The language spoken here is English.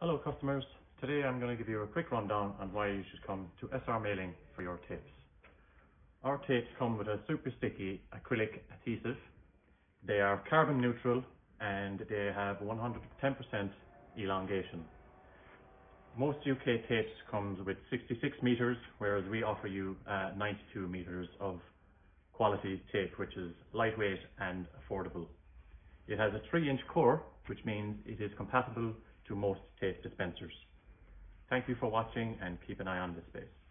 Hello customers, today I'm going to give you a quick rundown on why you should come to SR Mailing for your tapes. Our tapes come with a super sticky acrylic adhesive. They are carbon neutral and they have 110% elongation. Most UK tapes comes with 66 meters, whereas we offer you uh, 92 meters of quality tape, which is lightweight and affordable. It has a 3 inch core, which means it is compatible to most tape dispensers. Thank you for watching and keep an eye on this space.